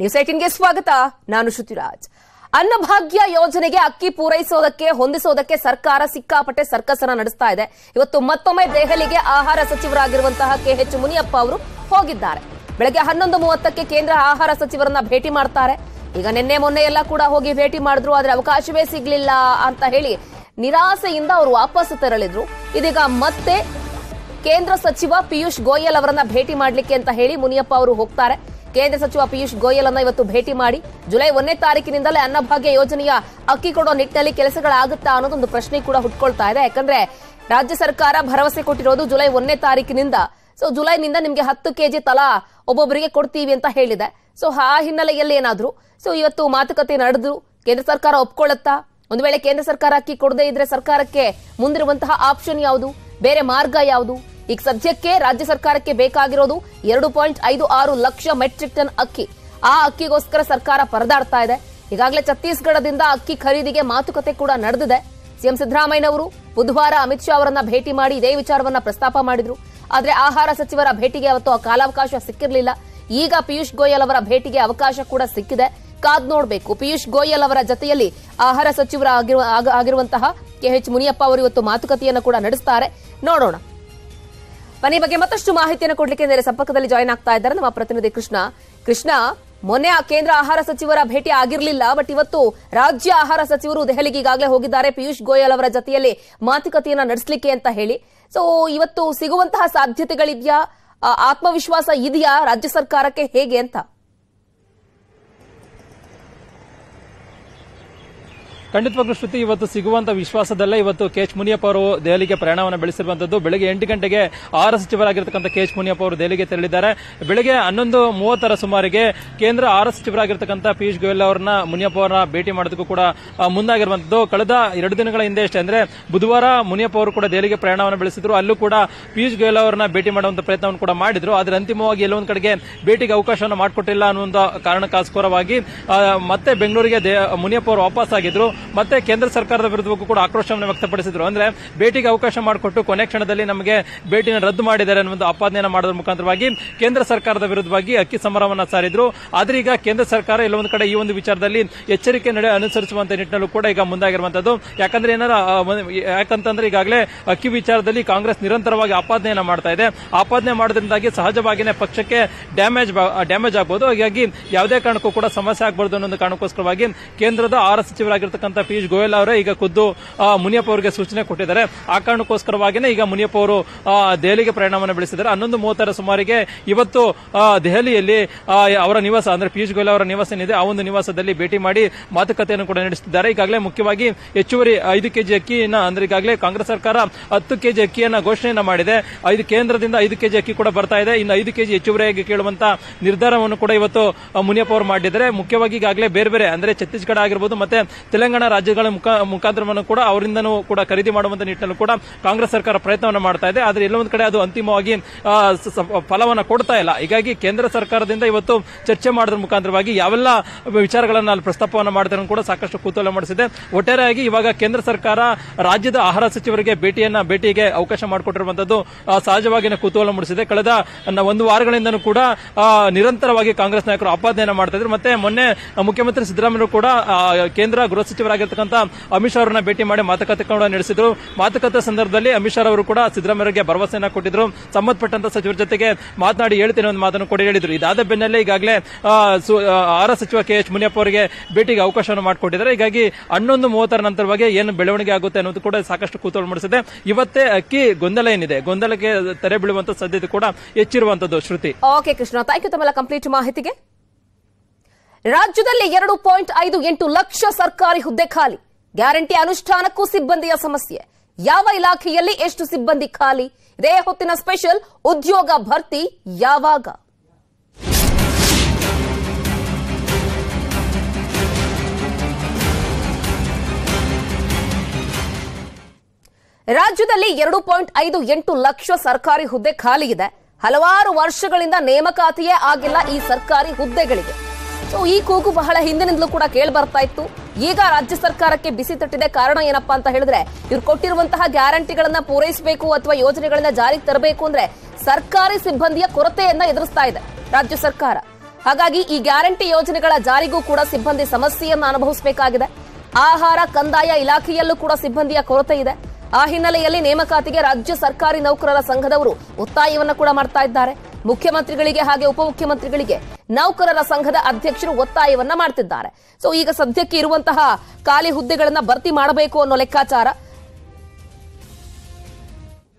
News ಏಟಿನ್ಗೆ ಸ್ವಾಗತ. ನಾನು ಶ್ರುತಿರಾಜ್. ಅನ್ನಭಾಗ್ಯ ಯೋಜನೆಗೆ ಅಕ್ಕಿ ಪೂರೈಸೋದಕ್ಕೆ, ಹೊಂದಿಸೋದಕ್ಕೆ ಸರ್ಕಾರ ಸಿಕ್ಕಾಪಟ್ಟೆ ಸರ್ಕಸ್ ಅನ್ನ ನಡೆಸ್ತಾ ಇದೆ. ಇವತ್ತು ಮತ್ತೊಮ್ಮೆ ದೆಹಲಿಗೆ ಆಹಾರ ಸಚಿವರಾಗಿರುವಂತಹ ಕೆ ಎಚ್ ಮುನಿಯಪ್ಪ ಅವರು ಹೋಗಿದ್ದಾರೆ. ಬೆಳಗ್ಗೆ ಹನ್ನೊಂದು ಮೂವತ್ತಕ್ಕೆ ಕೇಂದ್ರ ಆಹಾರ ಸಚಿವರನ್ನ ಭೇಟಿ ಮಾಡ್ತಾರೆ. ಈಗ ನಿನ್ನೆ ಮೊನ್ನೆ ಎಲ್ಲ ಕೂಡ ಹೋಗಿ ಭೇಟಿ ಮಾಡಿದ್ರು, ಆದ್ರೆ ಅವಕಾಶವೇ ಸಿಗ್ಲಿಲ್ಲ ಅಂತ ಹೇಳಿ ನಿರಾಸೆಯಿಂದ ಅವರು ವಾಪಸ್ ತೆರಳಿದ್ರು. ಇದೀಗ ಮತ್ತೆ ಕೇಂದ್ರ ಸಚಿವ ಪಿಯೂಷ್ ಗೋಯಲ್ ಅವರನ್ನ ಭೇಟಿ ಮಾಡ್ಲಿಕ್ಕೆ ಅಂತ ಹೇಳಿ ಮುನಿಯಪ್ಪ ಅವರು ಹೋಗ್ತಾರೆ. ಕೇಂದ್ರ ಸಚಿವ ಪಿಯೂಷ್ ಗೋಯಲ್ ಅನ್ನ ಇವತ್ತು ಭೇಟಿ ಮಾಡಿ ಜುಲೈ ಒಂದನೇ ತಾರೀಕಿನಿಂದಲೇ ಅನ್ನಭಾಗ್ಯ ಯೋಜನೆಯ ಅಕ್ಕಿ ಕೊಡೋ ನಿಟ್ಟಿನಲ್ಲಿ ಕೆಲಸಗಳಾಗುತ್ತಾ ಅನ್ನೋದೊಂದು ಪ್ರಶ್ನೆ ಕೂಡ ಹುಟ್ಕೊಳ್ತಾ ಇದೆ. ಯಾಕಂದ್ರೆ ರಾಜ್ಯ ಸರ್ಕಾರ ಭರವಸೆ ಕೊಟ್ಟಿರೋದು ಜುಲೈ ಒಂದನೇ ತಾರೀಕಿನಿಂದ. ಸೊ ಜುಲೈನಿಂದ ನಿಮಗೆ ಹತ್ತು ಕೆಜಿ ತಲಾ ಒಬ್ಬೊಬ್ಬರಿಗೆ ಕೊಡ್ತೀವಿ ಅಂತ ಹೇಳಿದೆ. ಸೊ ಆ ಹಿನ್ನೆಲೆಯಲ್ಲಿ ಏನಾದ್ರು? ಸೊ ಇವತ್ತು ಮಾತುಕತೆ ನಡೆದ್ರು ಕೇಂದ್ರ ಸರ್ಕಾರ ಒಪ್ಕೊಳ್ಳುತ್ತಾ? ಒಂದು ವೇಳೆ ಕೇಂದ್ರ ಸರ್ಕಾರ ಅಕ್ಕಿ ಕೊಡದೇ ಇದ್ರೆ ಸರ್ಕಾರಕ್ಕೆ ಮುಂದಿರುವಂತಹ ಆಪ್ಷನ್ ಯಾವುದು? ಬೇರೆ ಮಾರ್ಗ ಯಾವುದು? ಈಗ ಸದ್ಯಕ್ಕೆ ರಾಜ್ಯ ಸರ್ಕಾರಕ್ಕೆ ಬೇಕಾಗಿರೋದು ಎರಡು ಪಾಯಿಂಟ್ ಐದು ಆರು ಲಕ್ಷ ಮೆಟ್ರಿಕ್ ಟನ್ ಅಕ್ಕಿ. ಆ ಅಕ್ಕಿಗೋಸ್ಕರ ಸರ್ಕಾರ ಪರದಾಡ್ತಾ ಇದೆ. ಈಗಾಗಲೇ ಛತ್ತೀಸ್ಗಢದಿಂದ ಅಕ್ಕಿ ಖರೀದಿಗೆ ಮಾತುಕತೆ ಕೂಡ ನಡೆದಿದೆ. ಸಿಎಂ ಸಿದ್ದರಾಮಯ್ಯನವರು ಬುಧವಾರ ಅಮಿತ್ ಶಾ ಅವರನ್ನ ಭೇಟಿ ಮಾಡಿ ಇದೇ ವಿಚಾರವನ್ನ ಪ್ರಸ್ತಾಪ ಮಾಡಿದ್ರು. ಆದರೆ ಆಹಾರ ಸಚಿವರ ಭೇಟಿಗೆ ಅವತ್ತು ಆ ಕಾಲಾವಕಾಶ ಸಿಕ್ಕಿರಲಿಲ್ಲ. ಈಗ ಪಿಯೂಷ್ ಗೋಯಲ್ ಅವರ ಭೇಟಿಗೆ ಅವಕಾಶ ಕೂಡ ಸಿಕ್ಕಿದೆ. ಕಾದ್ ನೋಡಬೇಕು. ಪಿಯೂಷ್ ಗೋಯಲ್ ಅವರ ಜತೆಯಲ್ಲಿ ಆಹಾರ ಸಚಿವರ ಆಗಿರುವ- ಆಗ- ಆಗಿರುವಂತಹ ಕೆಎಚ್ ಮುನಿಯಪ್ಪ ಅವರು ಇವತ್ತು ಮಾತುಕತೆಯನ್ನು ಕೂಡ ನಡೆಸ್ತಾರೆ. ನೋಡೋಣ. ಬನ್ನಿ ಬಗ್ಗೆ ಮತ್ತಷ್ಟು ಮಾಹಿತಿಯನ್ನು ಕೊಡ್ಲಿಕ್ಕೆ ಅಂದರೆ ಸಂಪರ್ಕದಲ್ಲಿ ಜಾಯಿನ್ ಆಗ್ತಾ ಇದ್ದಾರೆ ನಮ್ಮ ಪ್ರತಿನಿಧಿ ಕೃಷ್ಣ. ಕೃಷ್ಣ, ಮೊನ್ನೆ ಕೇಂದ್ರ ಆಹಾರ ಸಚಿವರ ಭೇಟಿ ಆಗಿರಲಿಲ್ಲ ಬಟ್ ಇವತ್ತು ರಾಜ್ಯ ಆಹಾರ ಸಚಿವರು ದೆಹಲಿಗೆ ಈಗಾಗಲೇ ಹೋಗಿದ್ದಾರೆ. ಪಿಯೂಷ್ ಗೋಯಲ್ ಅವರ ಜತೆಯಲ್ಲಿ ಮಾತುಕತೆಯನ್ನ ನಡೆಸಲಿಕ್ಕೆ ಅಂತ ಹೇಳಿ. ಸೊ ಇವತ್ತು ಸಿಗುವಂತಹ ಸಾಧ್ಯತೆಗಳಿದೆಯಾ? ಆತ್ಮವಿಶ್ವಾಸ ಇದೆಯಾ? ರಾಜ್ಯ ಸರ್ಕಾರಕ್ಕೆ ಹೇಗೆ ಅಂತ? ಖಂಡಿತವಾಗ್ಲೂ ಶ್ರುತಿ, ಇವತ್ತು ಸಿಗುವಂತ ವಿಶ್ವಾಸದಲ್ಲೇ ಇವತ್ತು ಕೆ ಎಚ್ ಮುನಿಯಪ್ಪ ಅವರು ದೆಹಲಿಗೆ ಪ್ರಯಾಣವನ್ನು ಬೆಳೆಸಿರುವಂತದ್ದು. ಬೆಳಗ್ಗೆ ಎಂಟು ಗಂಟೆಗೆ ಆಹಾರ ಸಚಿವರಾಗಿರ್ತಕ್ಕಂಥ ಕೆ ಎಚ್ ಮುನಿಯಪ್ಪ ಅವರು ದೆಹಲಿಗೆ ತೆರಳಿದ್ದಾರೆ. ಬೆಳಗ್ಗೆ ಹನ್ನೊಂದು ಮೂವತ್ತರ ಸುಮಾರಿಗೆ ಕೇಂದ್ರ ಆಹಾರ ಸಚಿವರಾಗಿರ್ತಕ್ಕಂಥ ಪಿಯೂಷ್ ಗೋಯಲ್ ಅವರನ್ನ, ಮುನಿಯಪ್ಪ ಅವರನ್ನ ಭೇಟಿ ಮಾಡೋದಕ್ಕೂ ಕೂಡ ಮುಂದಾಗಿರುವಂತದ್ದು. ಕಳೆದ ಎರಡು ದಿನಗಳ ಹಿಂದೆ ಅಷ್ಟೇ ಅಂದ್ರೆ ಬುಧವಾರ ಮುನಿಯಪ್ಪ ಅವರು ಕೂಡ ದೆಹಲಿಗೆ ಪ್ರಯಾಣವನ್ನು ಬೆಳೆಸಿದ್ರು. ಅಲ್ಲೂ ಕೂಡ ಪಿಯೂಷ್ ಗೋಯಲ್ ಅವರನ್ನ ಭೇಟಿ ಮಾಡುವಂತ ಪ್ರಯತ್ನವನ್ನು ಕೂಡ ಮಾಡಿದ್ರು. ಆದರೆ ಅಂತಿಮವಾಗಿ ಎಲ್ಲೊಂದು ಕಡೆಗೆ ಭೇಟಿಗೆ ಅವಕಾಶವನ್ನು ಮಾಡಿಕೊಟ್ಟಿಲ್ಲ ಅನ್ನುವಂತ ಕಾರಣಕ್ಕೋಸ್ಕರವಾಗಿ ಮತ್ತೆ ಬೆಂಗಳೂರಿಗೆ ಮುನಿಯಪ್ಪ ಅವರು ವಾಪಸ್ ಆಗಿದ್ರು ಮತ್ತೆ ಕೇಂದ್ರ ಸರ್ಕಾರದ ವಿರುದ್ಧಕ್ಕೂ ಕೂಡ ಆಕ್ರೋಶವನ್ನು ವ್ಯಕ್ತಪಡಿಸಿದ್ರು. ಅಂದ್ರೆ ಭೇಟಿಗೆ ಅವಕಾಶ ಮಾಡಿಕೊಟ್ಟು ಕೊನೆ ಕ್ಷಣದಲ್ಲಿ ನಮಗೆ ಭೇಟಿನ ರದ್ದು ಮಾಡಿದ್ದಾರೆ ಅನ್ನುವಂತ ಆಪಾದನೆಯನ್ನು ಮಾಡೋದ್ರ ಮುಖಾಂತರವಾಗಿ ಕೇಂದ್ರ ಸರ್ಕಾರದ ವಿರುದ್ಧವಾಗಿ ಅಕ್ಕಿ ಸಮರವನ್ನು ಸಾರಿದ್ರು. ಆದ್ರೆ ಈಗ ಕೇಂದ್ರ ಸರ್ಕಾರ ಎಲ್ಲೊಂದು ಕಡೆ ಈ ಒಂದು ವಿಚಾರದಲ್ಲಿ ಎಚ್ಚರಿಕೆ ನಡೆ ಅನುಸರಿಸುವಂತ ನಿಟ್ಟಿನಲ್ಲೂ ಕೂಡ ಈಗ ಮುಂದಾಗಿರುವಂತದ್ದು. ಯಾಕಂದ್ರೆ ಏನಾರ ಯಾಕಂತಂದ್ರೆ ಈಗಾಗಲೇ ಅಕ್ಕಿ ವಿಚಾರದಲ್ಲಿ ಕಾಂಗ್ರೆಸ್ ನಿರಂತರವಾಗಿ ಆಪಾದನೆಯನ್ನು ಮಾಡ್ತಾ ಇದೆ. ಆಪಾದನೆ ಮಾಡೋದ್ರಿಂದಾಗಿ ಸಹಜವಾಗಿನೇ ಪಕ್ಷಕ್ಕೆ ಡ್ಯಾಮೇಜ್ ಡ್ಯಾಮೇಜ್ ಆಗ್ಬೋದು. ಹಾಗಾಗಿ ಯಾವುದೇ ಕಾರಣಕ್ಕೂ ಕೂಡ ಸಮಸ್ಯೆ ಆಗಬಾರ್ದು ಅನ್ನೋ ಒಂದು ಕಾರಣಕ್ಕೋಸ್ಕರವಾಗಿ ಕೇಂದ್ರದ ಆಹಾರ ಸಚಿವರಾಗಿರ್ತಕ್ಕಂಥ ಪಿಯೂಷ್ ಗೋಯಲ್ ಅವರೇ ಈಗ ಖುದ್ದು ಮುನಿಯಪ್ಪ ಅವರಿಗೆ ಸೂಚನೆ ಕೊಟ್ಟಿದ್ದಾರೆ. ಆ ಕಾರಣಕ್ಕೋಸ್ಕರವಾಗಿಯೇ ಈಗ ಮುನಿಯಪ್ಪ ಅವರು ದೆಹಲಿಗೆ ಪ್ರಯಾಣವನ್ನು ಬೆಳೆಸಿದ್ದಾರೆ. ಹನ್ನೊಂದು ಮೂವತ್ತರ ಸುಮಾರಿಗೆ ಇವತ್ತು ದೆಹಲಿಯಲ್ಲಿ ಅವರ ನಿವಾಸ, ಅಂದ್ರೆ ಪಿಯೂಷ್ ಗೋಯಲ್ ಅವರ ನಿವಾಸ ಏನಿದೆ, ಆ ಒಂದು ನಿವಾಸದಲ್ಲಿ ಭೇಟಿ ಮಾಡಿ ಮಾತುಕತೆಯನ್ನು ಕೂಡ ನಡೆಸುತ್ತಿದ್ದಾರೆ. ಈಗಾಗಲೇ ಮುಖ್ಯವಾಗಿ ಹೆಚ್ಚುವರಿ ಐದು ಕೆಜಿ ಅಕ್ಕಿಯನ್ನ, ಅಂದ್ರೆ ಈಗಾಗಲೇ ಕಾಂಗ್ರೆಸ್ ಸರ್ಕಾರ ಹತ್ತು ಕೆಜಿ ಅಕ್ಕಿಯನ್ನ ಘೋಷಣೆಯನ್ನು ಮಾಡಿದೆ. ಐದು ಕೇಂದ್ರದಿಂದ ಐದು ಕೆಜಿ ಅಕ್ಕಿ ಕೂಡ ಬರ್ತಾ ಇದೆ. ಇನ್ನು ಐದು ಕೆಜಿ ಹೆಚ್ಚುವರಿಯಾಗಿ ಕೇಳುವಂತ ನಿರ್ಧಾರವನ್ನು ಕೂಡ ಇವತ್ತು ಮುನಿಯಪ್ಪ ಅವರು ಮಾಡಿದ್ದಾರೆ. ಮುಖ್ಯವಾಗಿ ಈಗಾಗಲೇ ಬೇರೆ ಬೇರೆ, ಅಂದ್ರೆ ಛತ್ತೀಸ್ಗಢ ಆಗಿರ್ಬೋದು, ಮತ್ತೆ ತೆಲಂಗಾಣ ರಾಜ್ಯಗಳ ಮುಖ- ಮುಖಾಂತರವನ್ನು ಕೂಡ ಅವರಿಂದನೂ ಕೂಡ ಖರೀದಿ ಮಾಡುವಂತ ನಿಟ್ಟಿನಲ್ಲಿ ಕೂಡ ಕಾಂಗ್ರೆಸ್ ಸರ್ಕಾರ ಪ್ರಯತ್ನವನ್ನು ಮಾಡ್ತಾ ಇದೆ. ಆದರೆ ಎಲ್ಲೊಂದು ಕಡೆ ಅದು ಅಂತಿಮವಾಗಿ ಫಲವನ್ನ ಕೊಡ್ತಾ ಇಲ್ಲ. ಹೀಗಾಗಿ ಕೇಂದ್ರ ಸರ್ಕಾರದಿಂದ ಇವತ್ತು ಚರ್ಚೆ ಮಾಡೋದ್ರ ಮುಖಾಂತರವಾಗಿ ಯಾವೆಲ್ಲ ವಿಚಾರಗಳನ್ನ ಅಲ್ಲಿ ಪ್ರಸ್ತಾಪವನ್ನು ಮಾಡಿದ್ರು ಕೂಡ ಸಾಕಷ್ಟು ಕುತೂಹಲ ಮಾಡಿಸಿದೆ. ಒಟ್ಟಾರೆಯಾಗಿ ಇವಾಗ ಕೇಂದ್ರ ಸರ್ಕಾರ ರಾಜ್ಯದ ಆಹಾರ ಸಚಿವರಿಗೆ ಭೇಟಿಯನ್ನ, ಭೇಟಿಗೆ ಅವಕಾಶ ಮಾಡಿಕೊಟ್ಟಿರುವಂತದ್ದು ಸಹಜವಾಗಿನ ಕುತೂಹಲ ಮೂಡಿಸಿದೆ. ಕಳೆದ ಒಂದು ವಾರಗಳಿಂದನೂ ಕೂಡ ನಿರಂತರವಾಗಿ ಕಾಂಗ್ರೆಸ್ ನಾಯಕರು ಆಪಾದನೆಯನ್ನು ಮಾಡ್ತಾ ಇದ್ರು. ಮತ್ತೆ ಮೊನ್ನೆ ಮುಖ್ಯಮಂತ್ರಿ ಸಿದ್ದರಾಮಯ್ಯ ಕೂಡ ಕೇಂದ್ರ ಗೃಹ ಸಚಿವರಾಗಿರ್ತಕ್ಕಂಥ ಅಮಿತ್ ಶಾ ಅವರನ್ನ ಭೇಟಿ ಮಾಡಿ ಮಾತುಕತೆ ಕೂಡ ನಡೆಸಿದ್ರು. ಮಾತುಕತೆ ಸಂದರ್ಭದಲ್ಲಿ ಅಮಿತ್ ಶಾ ಅವರು ಕೂಡ ಸಿದ್ದರಾಮಯ್ಯಗೆ ಭರವಸೆಯನ್ನ ಕೊಟ್ಟಿದ್ರು. ಸಂಬಂಧಪಟ್ಟಂತ ಸಚಿವರ ಜೊತೆಗೆ ಮಾತನಾಡಿ ಹೇಳ್ತೇನೆ ಒಂದು ಮಾತನ್ನು ಕೂಡ ಹೇಳಿದ್ರು. ಇದಾದ ಬೆನ್ನಲ್ಲೇ ಈಗಾಗಲೇ ಆಹಾರ ಸಚಿವ ಕೆ ಎಚ್ ಮುನಿಯಪ್ಪ ಅವರಿಗೆ ಭೇಟಿಗೆ ಅವಕಾಶವನ್ನು ಮಾಡಿಕೊಟ್ಟಿದ್ದಾರೆ. ಹೀಗಾಗಿ ಹನ್ನೊಂದು ಮೂವತ್ತರ ನಂತರವಾಗಿ ಏನು ಬೆಳವಣಿಗೆ ಆಗುತ್ತೆ ಅನ್ನೋದು ಕೂಡ ಸಾಕಷ್ಟು ಕೂತಲು ಮೂಡಿಸಿದೆ. ಇವತ್ತೇ ಅಕ್ಕಿ ಗೊಂದಲ ಏನಿದೆ? ಗೊಂದಲಕ್ಕೆ ತೆರೆ ಬೀಳುವಂತ ಸಾಧ್ಯತೆ ಕೂಡ ಹೆಚ್ಚಿರುವಂತದ್ದು Shruti. Okay Krishna. Thank you complete ಮಾಹಿತಿಗೆ. ರಾಜ್ಯದಲ್ಲಿ ಎರಡು ಪಾಯಿಂಟ್ ಐದು ಎಂಟು ಲಕ್ಷ ಸರ್ಕಾರಿ ಹುದ್ದೆ ಖಾಲಿ. ಗ್ಯಾರಂಟಿ ಅನುಷ್ಠಾನಕ್ಕೂ ಸಿಬ್ಬಂದಿಯ ಸಮಸ್ಯೆ. ಯಾವ ಇಲಾಖೆಯಲ್ಲಿ ಎಷ್ಟು ಸಿಬ್ಬಂದಿ ಖಾಲಿ? ಇದೇ ಹೊತ್ತಿನ ಸ್ಪೆಷಲ್ ಉದ್ಯೋಗ ಭರ್ತಿ ಯಾವಾಗ? ರಾಜ್ಯದಲ್ಲಿ ಎರಡು ಪಾಯಿಂಟ್ ಐದು ಎಂಟು ಲಕ್ಷ ಸರ್ಕಾರಿ ಹುದ್ದೆ ಖಾಲಿ ಇದೆ. ಹಲವಾರು ವರ್ಷಗಳಿಂದ ನೇಮಕಾತಿಯೇ ಆಗಿಲ್ಲ ಈ ಸರ್ಕಾರಿ ಹುದ್ದೆಗಳಿಗೆ. ಸೊ ಈ ಕೂಗು ಬಹಳ ಹಿಂದಿನಿಂದಲೂ ಕೂಡ ಕೇಳಿ ಬರ್ತಾ ಇತ್ತು. ಈಗ ರಾಜ್ಯ ಸರ್ಕಾರಕ್ಕೆ ಬಿಸಿ ತಟ್ಟಿದೆ ಕಾರಣ ಏನಪ್ಪಾ ಅಂತ ಹೇಳಿದ್ರೆ ಇವ್ರು ಕೊಟ್ಟಿರುವಂತಹ ಗ್ಯಾರಂಟಿಗಳನ್ನ ಪೂರೈಸಬೇಕು ಅಥವಾ ಯೋಜನೆಗಳನ್ನ ಜಾರಿಗೆ ತರಬೇಕು ಅಂದ್ರೆ ಸರ್ಕಾರಿ ಸಿಬ್ಬಂದಿಯ ಕೊರತೆಯನ್ನ ಎದುರಿಸ್ತಾ ಇದೆ ರಾಜ್ಯ ಸರ್ಕಾರ. ಹಾಗಾಗಿ ಈ ಗ್ಯಾರಂಟಿ ಯೋಜನೆಗಳ ಜಾರಿಗೂ ಕೂಡ ಸಿಬ್ಬಂದಿ ಸಮಸ್ಯೆಯನ್ನು ಅನುಭವಿಸಬೇಕಾಗಿದೆ. ಆಹಾರ, ಕಂದಾಯ ಇಲಾಖೆಯಲ್ಲೂ ಕೂಡ ಸಿಬ್ಬಂದಿಯ ಕೊರತೆ ಇದೆ. ಆ ಹಿನ್ನೆಲೆಯಲ್ಲಿ ನೇಮಕಾತಿಗೆ ರಾಜ್ಯ ಸರ್ಕಾರಿ ನೌಕರರ ಸಂಘದವರು ಒತ್ತಾಯವನ್ನು ಕೂಡ ಮಾಡ್ತಾ ಇದ್ದಾರೆ. ಮುಖ್ಯಮಂತ್ರಿಗಳಿಗೆ ಹಾಗೆ ಉಪಮುಖ್ಯಮಂತ್ರಿಗಳಿಗೆ ನೌಕರರ ಸಂಘದ ಅಧ್ಯಕ್ಷರು ಒತ್ತಾಯವನ್ನ ಮಾಡ್ತಿದ್ದಾರೆ. ಸೊ ಈಗ ಸದ್ಯಕ್ಕೆ ಇರುವಂತಹ ಖಾಲಿ ಹುದ್ದೆಗಳನ್ನ ಭರ್ತಿ ಮಾಡಬೇಕು ಅನ್ನೋ ಲೆಕ್ಕಾಚಾರ.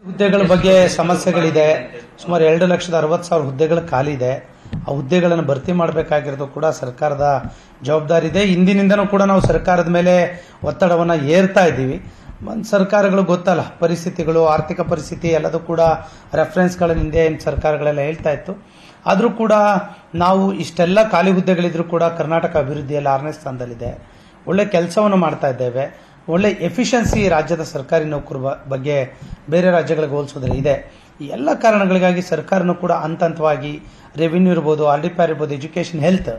ಹುದ್ದೆಗಳ ಬಗ್ಗೆ ಸಮಸ್ಯೆಗಳಿದೆ. ಸುಮಾರು ಎರಡು ಲಕ್ಷದ ಅರವತ್ತು ಸಾವಿರ ಹುದ್ದೆಗಳು ಖಾಲಿ ಇದೆ. ಆ ಹುದ್ದೆಗಳನ್ನು ಭರ್ತಿ ಮಾಡಬೇಕಾಗಿರೋದು ಕೂಡ ಸರ್ಕಾರದ ಜವಾಬ್ದಾರಿ ಇದೆ. ಇಂದಿನಿಂದನೂ ಕೂಡ ನಾವು ಸರ್ಕಾರದ ಮೇಲೆ ಒತ್ತಡವನ್ನು ಏರ್ತಾ ಇದ್ದೀವಿ. ಮ- ಸರ್ಕಾರಗಳು ಗೊತ್ತಲ್ಲ. ಪರಿಸ್ಥಿತಿಗಳು, ಆರ್ಥಿಕ ಪರಿಸ್ಥಿತಿ ಎಲ್ಲದೂ ಕೂಡ ರೆಫರೆನ್ಸ್ಗಳ ಹಿಂದೆ ಸರ್ಕಾರಗಳೆಲ್ಲ ಹೇಳ್ತಾ ಇತ್ತು. ಆದರೂ ಕೂಡ ನಾವು ಇಷ್ಟೆಲ್ಲ ಖಾಲಿ ಹುದ್ದೆಗಳಿದ್ರೂ ಕೂಡ ಕರ್ನಾಟಕ ಅಭಿವೃದ್ಧಿಯಲ್ಲಿ ಆರನೇ ಸ್ಥಾನದಲ್ಲಿದೆ. ಒಳ್ಳೆ ಕೆಲಸವನ್ನು ಮಾಡ್ತಾ ಇದ್ದೇವೆ. ಒಳ್ಳೆ ಎಫಿಷಿಯನ್ಸಿ ರಾಜ್ಯದ ಸರ್ಕಾರಿ ನೌಕರ ಬಗ್ಗೆ ಬೇರೆ ರಾಜ್ಯಗಳಿಗೆ ಹೋಲಿಸೋದ್ರೆ ಇದೆ. ಈ ಎಲ್ಲ ಕಾರಣಗಳಿಗಾಗಿ ಸರ್ಕಾರನೂ ಕೂಡ ಹಂತ ಹಂತವಾಗಿ ರೆವಿನ್ಯೂ ಇರ್ಬೋದು ಆರ್ ಡಿ ಪಿ ಆರ್ ಇರ್ಬೋದು ಎಜುಕೇಷನ್ ಹೆಲ್ತ್